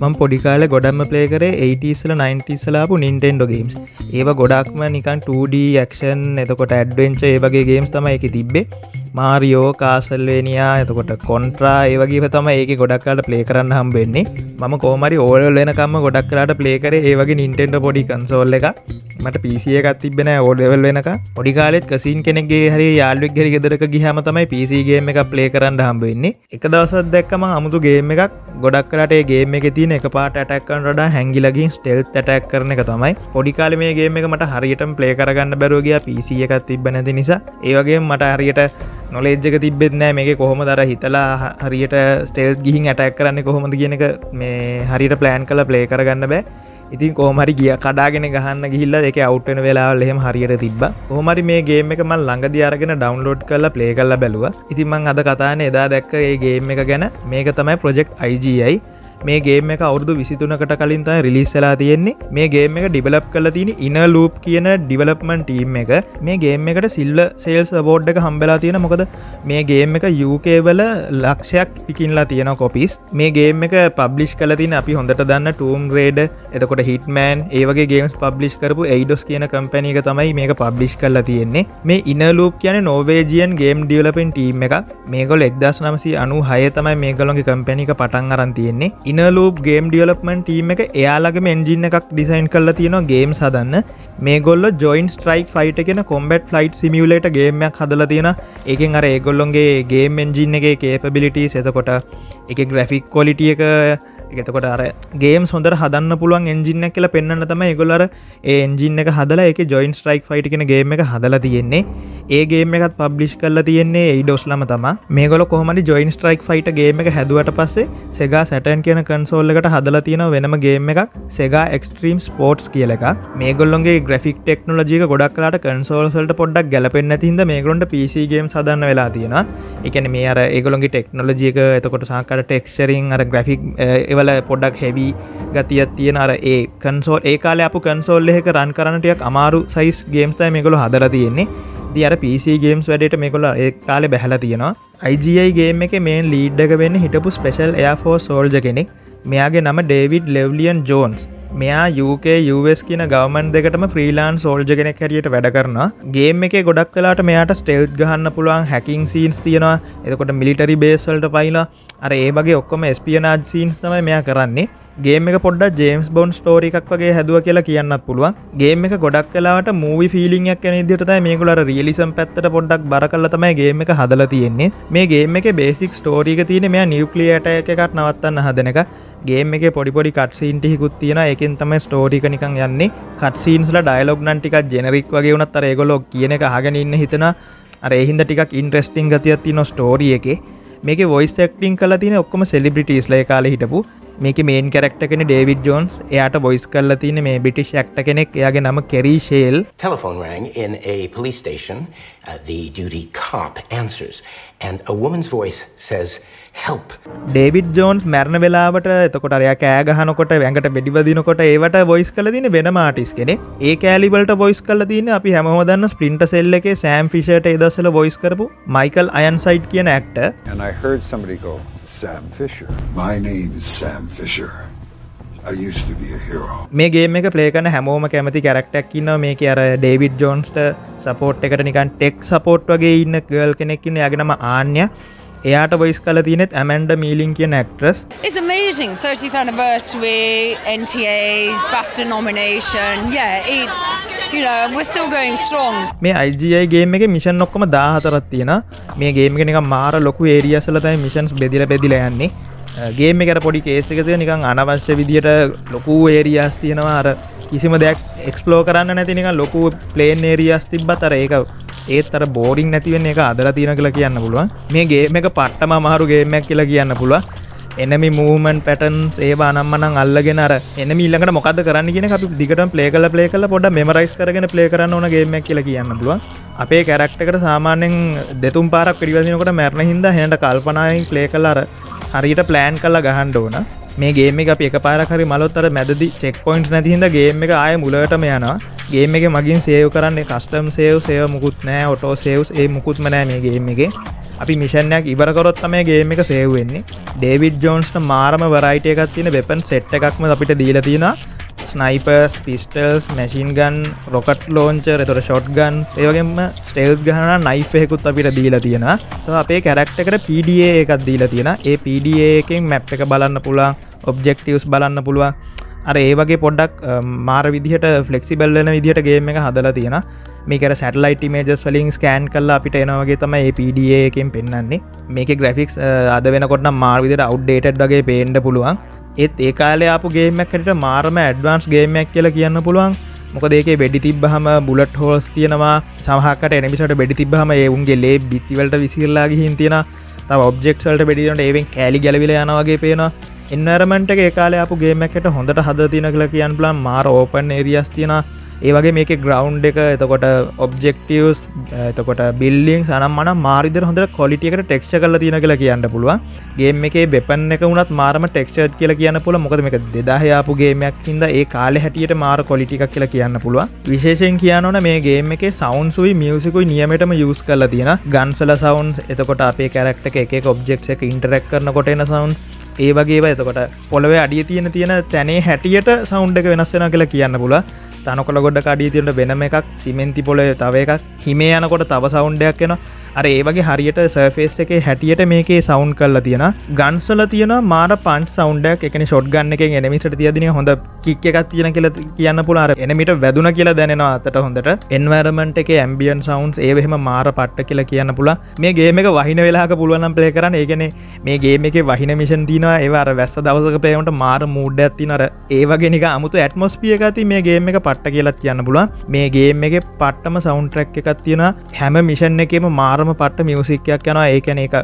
මං පොඩිකාල ගොඩම්ම ප්ලේ කරේ 80සල 90සලාපු නින්ටෙන්ඩෝ ගේම්ස් ඒව ගොඩක්ම නිකන් 2D ක්ෂන් එතකොට ඇඩ්වෙන්ච ඒ වගේ ගේම්ස් තම එක තිබ්බේ. මාරියෝ කාසල්වේනියා එතකොට කොන්ට්‍රා ඒවගේ තම ඒක ගොඩක්කාට ප්ලේ කරන්න හම්බෙන්නේ. මම කෝමරි ඕල් වෙනකම ගොඩක් කලාට ප්ලේ කර ඒවගේ නින්ටෙන්ඩ පොඩි කන්සෝල්ල එක මට පිසිය එකත් තිබෙන ඕඩවල් වෙනක පොඩිකාලෙත් කසින් කෙනෙක්ගේ හරි යාල්ුවක් ගෙරි ගෙදරක ගිහම තමයි පිසිගේම එක ප්ලේ කරන්න හම්බවෙන්නේ එක දවසත් දැක්කම අමුතු ගේම එකක් ගොඩක් කරට ගේම එක තියන එක පාට ඇටැක්කන් රඩා හැංගිලගින් ස්ටෙල් ඇටැක් කරන එක තමයි. පොඩිකාල මේ ගේම එක මට හරියටම ප්ලේ කරගන්න බැරෝගයා පිසිය එකත් තිබ නැති නිසා. ඒවගේ මට හරියට නොලේජ්ජක තිබෙත් නෑ. මේක කොහොම දර හිතලා හරියට ස්ටේල් ගිහින් ඇටැක් කරන්න කොහොමද කියනක මේ හරියට ප්ලෑන් කල ප්ලේ කරගන්න බෑ. ඉතින් කෝමරි ගිය කඩාගෙන ගහන්න ගිල්ල එක අවට්න වෙලාවල් එහෙම හරියට තිබ හොමරි මේ ගේම එක මල් ළඟදි අරගෙන ඩවන්ලෝඩ් කරලා ප්ලේ කරලා බැලුව. ඉතින්මං අද කතාන එදා දැක්ක ඒ ගේම් එක ගැන. මේක තමයි ප්‍රොජෙක්් IGයි මේ ගේම එක අවුදු විසිතුනකට කලින් තයි රිලිස්සලා තියෙන්නේ. මේ ගේම එක ඩිවලප් කල තින ඉන ලූප් කියන ඩිවලප්මන් ටීම් එක. මේ ගේම එකට සිල්ල සේල්ස් බෝඩ් එක හම්බෙලා තියෙන මොකද? මේ ගේම් එක යුකේවල ලක්ෂයක් පිකින්ලා තියෙන කොපිස් මේ ගේම් එක පබ්ලිෂ් කල තින අපි හොඳට දන්න ටූම් ග්‍රේඩ එතකොට හිටමෑන් ඒවගේ ගේම්ස් පබ්ලිෂ් කරපු එයිඩොස් කියන කම්පැනි එක තමයි මේක පබ්ලිෂ් කරලා තියෙන්නේ. මේ ඉනලූප් කියන නෝවේජියන් ගේම් ඩියලපෙන් ටීම් එක මේගොල එක්දස් නමසි අනු හය තමයි මේගලොගේ කම්පැනික පටන් අරන් තියෙන්නේ. ඉනලූප් ගේම් ඩියලපමන් ටීම එක එයාලගේ එන්ජින්න එකක් ඩිසයින් කල්ල තියෙන ගේම් සදන්න මේ ගොල්ල ජොයින් ස්ට්‍රයික් ෆයිට කියෙන කොම්බට් ෆලයිට් සිමියලට ගේමයක් හදල තියෙන එකෙන් අර ඒගොල්ලොන්ගේ ගේම් එන්ජින්න එක කේපබිලිටි සෙතකොට එක ග්‍රෆික් කොලිටිය එක එකතකොට අර ගේම් සොඳර හදන්න පුළුවන් එන්ජින්න කියලා පෙන්න්න තම ගොලර ඒ එන්ජින්න එක හදලා එක ජොයින් ස්ට්‍රයික් ෆයිට කෙන ගේම එක හදලා තියෙන්නේ. ඒගේම එකත් පබ්ලිෂ් කල්ල තියෙන්නේ ඒඩොස්ලම තම. මේගොල කොහමට ජොයින් ස්ට්‍රයික් ෆයිට ගේම එක හැදුවට පස්සේ සෙගා සැටන් කියන කන්සෝල්ලකට හදලා තියෙන වෙනම ගේම එකක් සෙගා එක්ස්ට්‍රීම් ස්පෝට්ස් කියල එක මේගොල්ලොන්ගේ ග්‍රෆික් ටෙක්නෝජික ගොඩක් කලාට කන්සෝල්සල්ට පොඩ්ඩක් ගැලපෙන් ඇතින්ද මේගොන්ට පිසිගේම් සදන්න වෙලා තියෙන එකන මේ අර ඒගොලොන්ගේ ටෙක්නෝලජික එතකොට සාකට ටෙක්ෂරින් අර ග්‍රෆික් ඒවල පොඩ්ඩක් හැවී ගතියක් තියෙන අර ඒ කන්සෝල් ඒ කාල අප කන්සෝල් එක රන් කරනටයක් අමාරු සයිස් ගේම්ස්තයි මේකොළු හදර තියෙන්නේ. ති අර PC ගේම්ස් වැඩට මේකොල ඒ කාලෙ බැහල තියෙනවා. IGIගේම එක මේන් ලීඩ්ඩක වෙන්න හිටපු ස්පෙශල් එයාෆෝ සෝල්ජ කෙනෙක්. මෙයාගේ නම ඩේවිඩ් ලෙව්ලියන් ජෝන්ස් මෙයා UK US කියන ගවමන් දෙකටම ෆ්‍රීලාන් සෝල්ජ කෙනෙක් හැටියට වැඩ කරන ගේම් එක ගොඩක් කලාට මෙයාට ස්ටෙල්් ගහන්න පුළුවන් හැකින් සීන්ස් තියෙනවා. එතකොට මිලිටරි බේස්වල්ට පයිලා අර ඒ වගේ ඔක්කොම ස්පියනාජ් සීන්ස් තමයි මෙයා කරන්නේ. ගේම එක පොඩ්ඩ ජේම්ස් බොන්් ස්ටෝරි එකක් වගේ හැදුව කියලා කියන්නත් පුළුවන්. ගේම එක ගොඩක් කලාට මූවි ෆිලිංක් යන දිට මේකුලර රියලිසම් පැත්තට පොඩ්ඩක් බර කල තමයි ගේම එක හදල තියෙන්නේ. මේ ගේම එක බේසික් ස්ටෝරික තියෙන මෙයා නිවක්ලියට එකක් නවත්තන්න හදන එක. ගේම එක පොඩිපොඩි කට්සීන්ටිහිකුත් තියෙන එකින් තම ස්ටෝරික නිකං යන්නේ. කට්සීන්ස්ල ඩයිලොග් නන්ටිකක් ජෙනරික් වගේ වනත් අර ඒගොලොක් කියන එක හගෙනඉන්න හිතන අර එහින්ද ටිකක් ඉන්ට්‍රස්ටිං ගතියක් තින ස්ටෝරිය එක. මේක වොයිස් ක්ටිං කල තින ඔක්කොම සෙලිබිටිස්ල කාල හිටපු. මේක මේන් කැරක්ට කෙන ඩේවිඩ් ජෝන්ස් එයාට බොයිස් කල්ල තින මේ බිටිෂ් ක්ට කෙනෙක්. එයාගේ නම Kerry Shale Telephone rang in a police station. Uh, the duty cop answers, and a woman's voice says, Help. David Jones මැරණ වෙලාවට එතකොට අරයා කෑගහනකොට වැඟට බෙඩිවදිනකොට ඒවට බොයිස් කල තින වෙන මාටිස් කෙනෙ ඒ කෑලිවලට බොයිස් කල තින අපි හැමෝදන්න ස්පින්ට සෙල්ල එක සෑම් ෆිෂට එදසල බොයිස් කරපු මයිකල් අයන් සයිට් කියන ඇක්ට And I heard somebody go, Sam Fisher. My name is Sam Fisher. I used to be a hero. මේ ගේම එක ප්ලේකන හැමෝම කැමති කැරක්ටක් ඉන්න මේක අර ඩේවිඩ් ජෝන්ස්ට සපෝට් එකට නිකන් ටෙක් සපෝට් වගේ ඉන්න ගල් කෙනෙක්කින්න යගෙනම ආන්‍ය එයාට බොයිස් කල තිනෙත් ඇමන්ඩ මීලින් කිය නැක්ට්‍රස් It's amazing. 30th anniversary, NTAs, BAFTA nomination. Yeah, it's, you know, we're still going strong. මේ අයිජයි ගේම එක මිෂන් ඔක්කොම දාහතරත් තියෙන මේ ගේම එක නික මාර ලොකු ඒරියසලතයි මිෂන්ස් බෙදිල බෙදිල යන්නේ. ගේම එකට පොඩි කේසකතිය නිකං අනවශ්‍ය විදියට ලොකු ඒරියස් තියෙනවා. අර කිසිම දෙයක් එක්ස්පලෝ කරන්න නැති නික ලොකු ප්ලේන් ඒරියස් තිබ්බත් අර ඒක ඒත් අර බෝරිින් නැතිවෙන්නේ එක අදර තියෙන කියලා කියන්න පුළුවන්. මේ ගේම එක පට්ටම මහරු ගේමයක් කියලා කියන්න පුළුව එනමි මූමන් පැටන් ඒවා නම්මනං අල්ලගෙන අර එනම ඊල්ලකට මොකද කරන්න කියෙන අපි දිගට ප්ලේ කල ප්ලේ කල පොඩ මෙමරයිස් කරගෙන ප්ලේ කරන්න ඕන ගේමක් කියලා කියන්න පුළුවන්. අපේ කැරක්ටකට සාමාන්‍යෙන් දෙතුම් පාරක් පිරිවදිනකොට මැරණ හිද හැට කල්පනායෙන් ප්ලේ කලාර හරියට ප්ලෑන් කල්ලා ගහන්ඩ ඕන. මේ ගේම එක අපි එක පාරහරි මලොත්තර මැදදි චෙක් පොයින්ට් නැතිහිද ගේම එක ආය මුලටම යනවා. ගේම එක මගින් සේව් කරන්නේ කස්ටම් සේව් සේව මුකුත් නෑ ඔටෝ සේවස් ඒ මුකුත්ම නෑ මේ ගේම එක. අපි මිෂණයක් ඉවරකොරොත් තමයි ගේම එක සේවෙන්නේ ඩේවිඩ් ජෝන්ස්ට මාරම වරයිට එකක් තියෙන වෙපන් සෙට් එකක්ම අපිට දීල තියෙන ස්නයිපර්ස් පිස්ටල්ස් මැසින් ගන් රොකට් ලෝංචර් එතොට ෂොට් ගන් ඒවගේම ස්ටේල් ගහන නයිෆයකුත් අපිට දීලා තියෙන අපේ කැරක්ටකට පඩ එකක් දීලා තියෙන ඒ පඩ එකෙන් මැප් එක බලන්න පුළා ඔබ්ජෙක්ටවස් බලන්න පුළුවන්. අර ඒ වගේ පොඩ්ඩක් මාර විදිහට ෆලෙක්සිබල්ලන විදිහට ගේම එක හදලා තියෙන මේකට සැටලයිට මේජස් වලින් ස්කෑන් කල්ල අපිට එනවගේ තම ඒ පඩ එකෙන් පෙන්න්නන්නේ මේක ග්‍රෆික්ස් අද වෙනකොට මාර්විදිට අව්ඩේටඩ් වගේ පේන්ඩ පුළුවන්. ඒත් ඒ කාලේ ආපු ගේමක්කට මාරම ඇඩ්වාන්ස් ගේමයක් කියලා කියන්න පුළුවන්. මොක දෙක බෙඩි තිබ්බහම බුලට් හෝස් තියෙනවා. සහකට එනමිසට බෙඩි තිබහම ඒ උන්ගේ ලේ බිත්තිවලට විසිල්ලා ගිහින් තියෙන තව ඔබ්ෙක්වල්ට බෙඩිට ඒවෙන් කෑලි ගැලවිල යනවාගේ පේන එන්නරමට ඒ කාලේ අපපු ගේමකට හොඳට හද තින කල කියන් ප්ලන් මාර ඕපන් ඒරියස් තියෙනවා. ඒවගේ මේක ග්‍රවන්් එක එතකොට ඔබ්ෙක්ටවස් එතකොට බිල්ලිින් සනම් මන මාරිදර හොඳ කොලිටියකට ටෙක්ෂ කල තියෙන කියලා කියන්න පුළුව ගේම එක බෙපන් එක වුණත් මාරම ටෙක්ෂට් කියල කියන්න පුල මොකද මේක දෙදාහයාපු ගේමයක් හිද ඒ කාල හැටියට මාර කොලිටික් කියලා කියන්න පුළුව විශේෂෙන් කියනවන මේ ගේම එක සෞන්සුයි මියසිකුයි නියමටම යස් කල තියෙන ගන්සල සවන්් එතකොට අපේ කැරක්ට එක ඔබ්ෙක් එක ඉන්ටරෙක් කරන කොට එන සවන්් ඒ වගේ එතකොට පොළොව අඩිය තියෙන තියෙන තැනේ හැටියට සෞන්් එක වෙනස්සෙන කියලා කියන්න පුලා තනකොළ ගොඩ කඩී තියට වෙනම එකක් සිමෙන්ති පොල තව එකක් හිමේ යනකොට තව සෞන්්ඩයක් එෙන අර ඒවගේ හරියට සර්ෆේස් එක හැටියට මේකේ සෞන්් කල්ල තියෙන ගන්සල තියෙන මාර පන් සෞන්ඩක් එකන ෂොට් ගන්න එක එනමිට තියදින හොඳ කික් එකක් තියෙන කියල කියන්න පුලාර එනමිට වැදුන කියලා දැනෙනවා අතට හොඳට. එන්වරමට එක ඇම්බියන් සෞන්ස් ඒහෙම මාර පට්ට කියලා කියන්න පුලා මේ ගේම එක වහින වෙලාක පුළුවනම් පලේ කරන්න. ඒගෙන මේ ගේම එක වහින මිෂන් තිනවා ඒවාර වැස්ස දවසක පේමට මාර මූඩ් ඇතිනර ඒවගෙනක අමුතු ඇත්මොස්පිය එකති මේ ගේම එක පට්ට කියලත් කියන්න පුලා මේ ගේම එක පට්ටම සෞන්ට්‍රක් එකක් තියෙන හැම මිෂන් එකම මාරම හොඳම පට්ට මියසික්යක් යනවා. ඒකන එක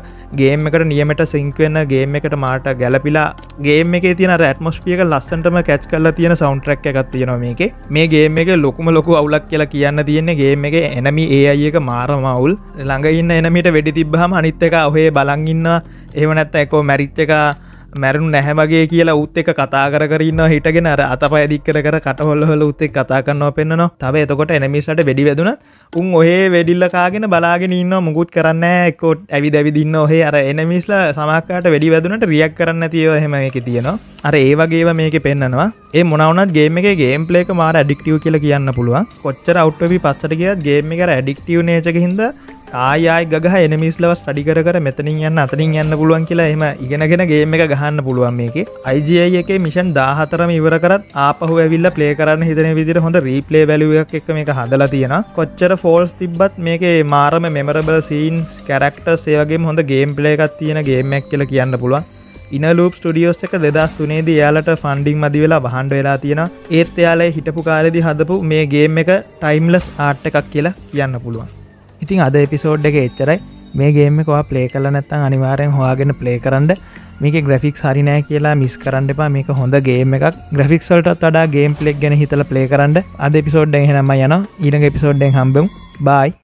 ගේම් එකට නියමට සිංක්වෙන්න ගේම් එකට මාට ගැලපිලා ගේම එක තියන ඇත්මස්පියක ලස්සටම කැච් කල්ල තියෙන සෞන්ට්‍රක් එකක් තියෙනවා මේක. මේ ගේම එක ලොකුම ලොකු අවුලක් කියලා කියන්න තියෙන්නේ ගේම එක එනමි ඒ අයක මාරමවුල් ළඟ ඉන්න එනමිට වෙඩි තිබ්බහම අනිත් එක ඔහේ බලංඉන්න ඒව නැත්ත එකෝ මැරිච්ච එක මැරුණු නැහැ වගේ කියලා උත් එක කතා කරන්න හිටගෙන. අර අත පයදික්කර කර කටහොල්ල හොල උත්තෙක් කතා කරන්නවා පෙන්න්නනවා තව එතකොට එනමිස්ට වෙඩි වැදුනත් උන් ඔහේ වෙඩිල්ලකාගෙන බලාගෙන ඉන්න මුකුත් කරන්න එක්කෝට් ඇවි දැවිදින්න ඔහේ අර එනමිස්ල සමක්කාට වැඩි වැදුනට රියක් කරන්න තියව හෙම එක තියෙනවා. අර ඒ වගේ මේක පෙන්න්නවා. ඒ මොනවනත් ගේම එක ගේම් පලේක මාර ඇඩික්ටියව කියල කියන්න පුළුවන්. කොච්චර අවට්ටවි පස්සට කියත් ගේම එක ඇඩික්ටියව නේචක හිද ආයයි ගහ එනමිස්ලව ස්ටඩි කර මෙතනින් යන්න අතරින් යන්න පුළුවන් කියලා එම ඉගෙනගෙන ගේම එක ගහන්න පුළුවන් මේක. අයිජය එක මිෂන් දාහතරම ඉවර කරත් ආපහු ඇවිල්ල පලේ කරන්න හිතන විදිර හොඳ රීපලේ බැලුවක් එක මේක හදලා තියෙන කොච්චර ෆෝල්ස් තිබ්බත් මේක මාරම මෙමරබල් සීන්ස් කැරක්ට සේවගේ හොඳ ගේම් පලේ එකක් තියෙන ගේමක් කියල කියන්න පුළුවන්. ඉනලූප් ස්ටඩියෝස් එක දෙදස් තුනේද යාලට ෆන්ඩිං මදි වෙලා වහන්ඩ වෙලා තියෙන ඒත් එයාලේ හිටපු කාලෙදි හදපු මේ ගේම් එක ටයිම්ලස් ආට් එකක් කියලා කියන්න පුළුවන්. ඉතින් අද එපිසෝඩ් එක එච්චරයි. මේ ගේම එකවා පලේ කල නැත්තන් අනිවාරයෙන් හවාගෙන පලේ කරන්න. මේක ග්‍රෆික් හරිනෑ කියලා මිස් කරන්න එපා. මේක හොඳ ගේම එකක්. ග්‍රෆික්සල්ට වඩා ගේම් පලෙක් ගැන හිතල පලේ කරන්න. අද පිසෝඩ්ඩ හෙනම යන ඊරඟ පිසෝඩ්ඩෙන් හම්බම්. බයි